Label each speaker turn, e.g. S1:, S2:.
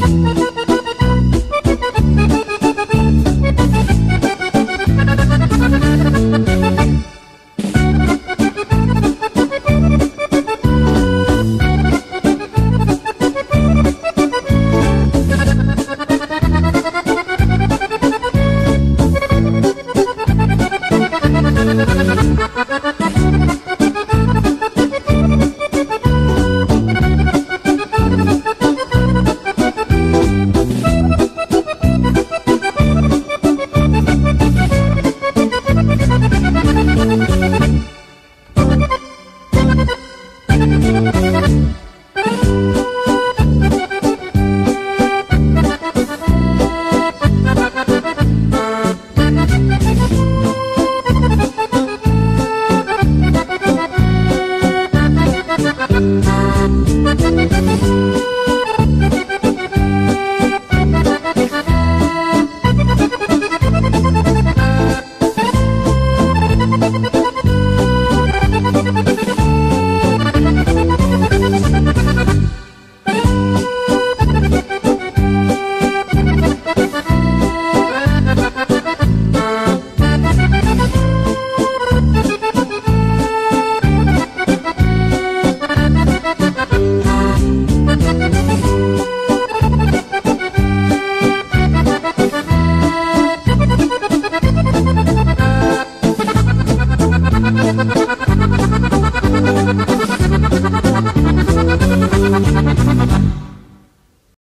S1: you. Thank you.